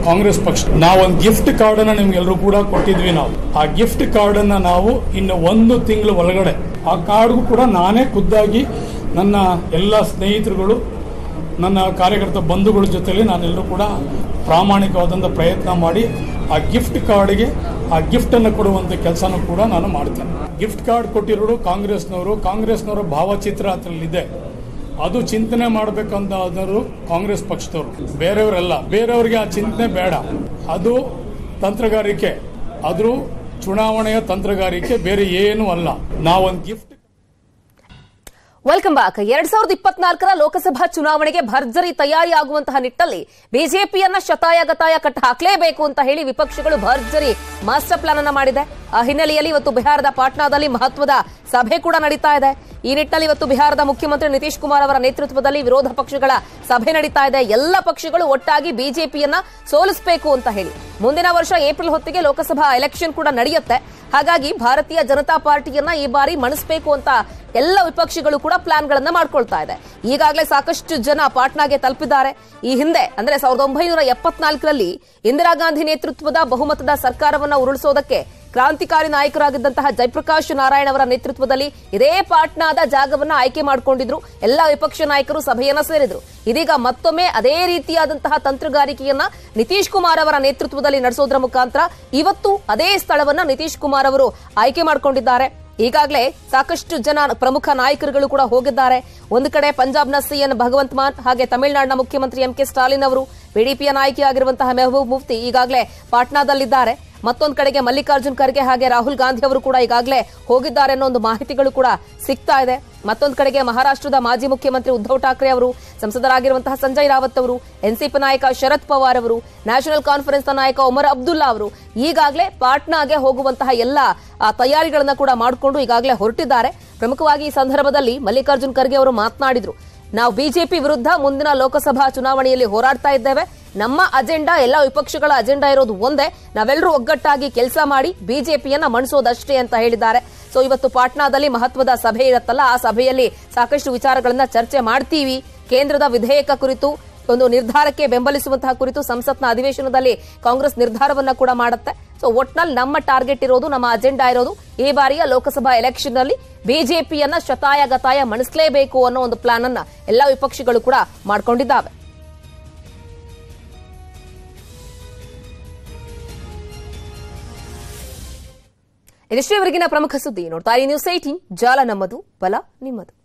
ಕಾಂಗ್ರೆಸ್ ಪಕ್ಷ ನಾವೊಂದು ಗಿಫ್ಟ್ ಕಾರ್ಡ್ ಅನ್ನ ನಿಮ್ಗೆಲ್ಲರೂ ಕೂಡ ಕೊಟ್ಟಿದ್ವಿ ನಾವು. ಆ ಗಿಫ್ಟ್ ಕಾರ್ಡ್ ಅನ್ನ ನಾವು ಇನ್ನು ಒಂದು ತಿಂಗಳ ಒಳಗಡೆ ಆ ಕಾರ್ಡ್ಗೂ ಕೂಡ ನಾನೇ ಖುದ್ದಾಗಿ ನನ್ನ ಎಲ್ಲ ಸ್ನೇಹಿತರುಗಳು ನನ್ನ ಕಾರ್ಯಕರ್ತ ಬಂಧುಗಳ ಜೊತೆಯಲ್ಲಿ ನಾನೆಲ್ಲರೂ ಕೂಡ ಪ್ರಾಮಾಣಿಕವಾದಂಥ ಪ್ರಯತ್ನ ಮಾಡಿ ಆ ಗಿಫ್ಟ್ ಕಾರ್ಡ್ಗೆ ಆ ಗಿಫ್ಟನ್ನು ಕೊಡುವಂಥ ಕೆಲಸನೂ ಕೂಡ ನಾನು ಮಾಡ್ತೇನೆ. ಗಿಫ್ಟ್ ಕಾರ್ಡ್ ಕೊಟ್ಟಿರೋರು ಕಾಂಗ್ರೆಸ್ನವರು, ಕಾಂಗ್ರೆಸ್ನವರ ಭಾವಚಿತ್ರ ಅದರಲ್ಲಿದೆ ಅದು ಚಿಂತನೆ ಮಾಡಬೇಕಂತ ಆದರೂ ಕಾಂಗ್ರೆಸ್ ಪಕ್ಷದವರು. ಬೇರೆಯವರೆಲ್ಲ, ಬೇರೆಯವ್ರಿಗೆ ಆ ಚಿಂತನೆ ಬೇಡ. ಅದು ತಂತ್ರಗಾರಿಕೆ. ಅದು ಚುನಾವಣೆಯ ತಂತ್ರಗಾರಿಕೆ ಬೇರೆ ಏನೂ ಅಲ್ಲ. ನಾವೊಂದು ಗಿಫ್ಟ್ ವೆಲ್ಕಮ್ ಬ್ಯಾಕ್ ಎರಡ್ ಸಾವಿರದ ಇಪ್ಪತ್ನಾಲ್ಕರ ಲೋಕಸಭಾ ಚುನಾವಣೆಗೆ ಭರ್ಜರಿ ತಯಾರಿ ಆಗುವಂತಹ ನಿಟ್ಟಲ್ಲಿ ಬಿಜೆಪಿಯನ್ನ ಶತಾಯ ಗತಾಯ ಕಟ್ಟ ಹಾಕಲೇಬೇಕು ಅಂತ ಹೇಳಿ ವಿಪಕ್ಷಗಳು ಭರ್ಜರಿ ಮಾಸ್ಟರ್ ಪ್ಲಾನ್ ಅನ್ನ ಮಾಡಿದೆ. ಆ ಹಿನ್ನೆಲೆಯಲ್ಲಿ ಇವತ್ತು ಬಿಹಾರದ ಪಾಟ್ನಾದಲ್ಲಿ ಮಹತ್ವದ ಸಭೆ ಕೂಡ ನಡೀತಾ ಇದೆ. ಈ ನಿಟ್ಟಿನಲ್ಲಿ ಇವತ್ತು ಬಿಹಾರದ ಮುಖ್ಯಮಂತ್ರಿ ನಿತೀಶ್ ಕುಮಾರ್ ಅವರ ನೇತೃತ್ವದಲ್ಲಿ ವಿರೋಧ ಪಕ್ಷಗಳ ಸಭೆ ನಡೀತಾ ಇದೆ. ಎಲ್ಲ ಪಕ್ಷಗಳು ಒಟ್ಟಾಗಿ ಬಿಜೆಪಿಯನ್ನ ಸೋಲಿಸಬೇಕು ಅಂತ ಹೇಳಿ. ಮುಂದಿನ ವರ್ಷ ಏಪ್ರಿಲ್ ಹೊತ್ತಿಗೆ ಲೋಕಸಭಾ ಎಲೆಕ್ಷನ್ ಕೂಡ ನಡೆಯುತ್ತೆ. ಹಾಗಾಗಿ ಭಾರತೀಯ ಜನತಾ ಪಾರ್ಟಿಯನ್ನ ಈ ಬಾರಿ ಮಣಿಸಬೇಕು ಅಂತ ಎಲ್ಲ ವಿಪಕ್ಷಗಳು ಕೂಡ ಪ್ಲಾನ್ಗಳನ್ನ ಮಾಡ್ಕೊಳ್ತಾ ಇದೆ. ಈಗಾಗಲೇ ಸಾಕಷ್ಟು ಜನ ಪಾಟ್ನಾಗೆ ತಲುಪಿದ್ದಾರೆ. ಈ ಹಿಂದೆ, ಅಂದ್ರೆ ಸಾವಿರದ ಒಂಬೈನೂರ ಎಪ್ಪತ್ನಾಲ್ಕರಲ್ಲಿ ಇಂದಿರಾ ಗಾಂಧಿ ನೇತೃತ್ವದ ಬಹುಮತದ ಸರ್ಕಾರವನ್ನ ಉರುಳಿಸೋದಕ್ಕೆ ಕ್ರಾಂತಿಕಾರಿ ನಾಯಕರಾಗಿದ್ದಂತಹ ಜಯಪ್ರಕಾಶ್ ನಾರಾಯಣ್ ಅವರ ನೇತೃತ್ವದಲ್ಲಿ ಇದೇ ಪಾಟ್ನಾದ ಜಾಗವನ್ನ ಆಯ್ಕೆ ಮಾಡಿಕೊಂಡಿದ್ರು. ಎಲ್ಲ ವಿಪಕ್ಷ ನಾಯಕರು ಸಭೆಯನ್ನ ಸೇರಿದ್ರು. ಇದೀಗ ಮತ್ತೊಮ್ಮೆ ಅದೇ ರೀತಿಯಾದಂತಹ ತಂತ್ರಗಾರಿಕೆಯನ್ನ ನಿತೀಶ್ ಕುಮಾರ್ ಅವರ ನೇತೃತ್ವದಲ್ಲಿ ನಡೆಸೋದ್ರ ಮುಖಾಂತರ ಇವತ್ತು ಅದೇ ಸ್ಥಳವನ್ನ ನಿತೀಶ್ ಕುಮಾರ್ ಅವರು ಆಯ್ಕೆ ಮಾಡಿಕೊಂಡಿದ್ದಾರೆ. ಈಗಾಗಲೇ ಸಾಕಷ್ಟು ಜನ ಪ್ರಮುಖ ನಾಯಕರುಗಳು ಕೂಡ ಹೋಗಿದ್ದಾರೆ. ಒಂದು ಕಡೆ ಪಂಜಾಬ್ನ ಸಿಎನ್ ಭಗವಂತ್ ಮಾನ್, ಹಾಗೆ ತಮಿಳುನಾಡಿನ ಮುಖ್ಯಮಂತ್ರಿ ಎಂ ಕೆ ಸ್ಟಾಲಿನ್ ಅವರು ಬಿಡಿಪಿಯ ನಾಯಕಿಯಾಗಿರುವಂತಹ ಮೆಹಬೂಬ್ ಮುಫ್ತಿ ಈಗಾಗಲೇ ಪಾಟ್ನಾದಲ್ಲಿದ್ದಾರೆ. ಮತ್ತೊಂದು ಕಡೆಗೆ ಮಲ್ಲಿಕಾರ್ಜುನ್ ಖರ್ಗೆ ಹಾಗೆ ರಾಹುಲ್ ಗಾಂಧಿ ಅವರು ಕೂಡ ಈಗಾಗಲೇ ಹೋಗಿದ್ದಾರೆ ಅನ್ನೋ ಒಂದು ಮಾಹಿತಿಗಳು ಕೂಡ ಸಿಗ್ತಾ ಇದೆ. ಮತ್ತೊಂದು ಕಡೆಗೆ ಮಹಾರಾಷ್ಟ್ರದ ಮಾಜಿ ಮುಖ್ಯಮಂತ್ರಿ ಉದ್ಧವ್ ಠಾಕ್ರೆ ಅವರು, ಸಂಸದರಾಗಿರುವಂತಹ ಸಂಜಯ್ ರಾವತ್ ಅವರು, ಎನ್ಸಿಪಿ ನಾಯಕ ಶರದ್ ಪವಾರ್ ಅವರು, ನ್ಯಾಷನಲ್ ಕಾನ್ಫರೆನ್ಸ್ನ ನಾಯಕ ಒಮರ್ ಅಬ್ದುಲ್ಲಾ ಅವರು ಈಗಾಗಲೇ ಪಾಟ್ನಾಗೆ ಹೋಗುವಂತಹ ಎಲ್ಲ ತಯಾರಿಗಳನ್ನ ಕೂಡ ಮಾಡಿಕೊಂಡು ಈಗಾಗಲೇ ಹೊರಟಿದ್ದಾರೆ. ಪ್ರಮುಖವಾಗಿ ಈ ಸಂದರ್ಭದಲ್ಲಿ ಮಲ್ಲಿಕಾರ್ಜುನ್ ಖರ್ಗೆ ಅವರು ಮಾತನಾಡಿದ್ರು. ನಾವು ಬಿಜೆಪಿ ವಿರುದ್ಧ ಮುಂದಿನ ಲೋಕಸಭಾ ಚುನಾವಣೆಯಲ್ಲಿ ಹೋರಾಡ್ತಾ ಇದ್ದೇವೆ. ನಮ್ಮ ಅಜೆಂಡಾ, ಎಲ್ಲ ವಿಪಕ್ಷಗಳ ಅಜೆಂಡಾ ಇರೋದು ಒಂದೇ. ನಾವೆಲ್ಲರೂ ಒಗ್ಗಟ್ಟಾಗಿ ಕೆಲಸ ಮಾಡಿ ಬಿಜೆಪಿಯನ್ನ ಮಣಿಸೋದಷ್ಟೇ ಅಂತ ಹೇಳಿದ್ದಾರೆ. ಸೊ ಇವತ್ತು ಪಾಟ್ನಾದಲ್ಲಿ ಮಹತ್ವದ ಸಭೆ ಇರುತ್ತಲ್ಲ, ಆ ಸಭೆಯಲ್ಲಿ ಸಾಕಷ್ಟು ವಿಚಾರಗಳನ್ನ ಚರ್ಚೆ ಮಾಡ್ತೀವಿ. ಕೇಂದ್ರದ ವಿಧೇಯಕ ಕುರಿತು, ಒಂದು ನಿರ್ಧಾರಕ್ಕೆ ಬೆಂಬಲಿಸುವಂತಹ ಕುರಿತು ಸಂಸತ್ನ ಅಧಿವೇಶನದಲ್ಲಿ ಕಾಂಗ್ರೆಸ್ ನಿರ್ಧಾರವನ್ನ ಕೂಡ ಮಾಡುತ್ತೆ. ಸೊ ಒಟ್ನಲ್ಲಿ ನಮ್ಮ ಟಾರ್ಗೆಟ್ ಇರೋದು, ನಮ್ಮ ಅಜೆಂಡಾ ಇರೋದು ಈ ಬಾರಿಯ ಲೋಕಸಭಾ ಎಲೆಕ್ಷನ್ನಲ್ಲಿ ಬಿಜೆಪಿಯನ್ನ ಶತಾಯ ಗತಾಯ ಮಣಿಸಲೇಬೇಕು ಅನ್ನೋ ಒಂದು ಪ್ಲಾನ್ ಅನ್ನ ಎಲ್ಲಾ ವಿಪಕ್ಷಗಳು ಕೂಡ ಮಾಡ್ಕೊಂಡಿದ್ದಾವೆ. ಇದಿಷ್ಟೇವರೆಗಿನ ಪ್ರಮುಖ ಸುದ್ದಿ. ನೋಡ್ತಾ ನ್ಯೂಸ್ ಏಟೀನ್ ಜಾಲ ನಮ್ಮದು, ಬಲ ನಿಮ್ಮದು.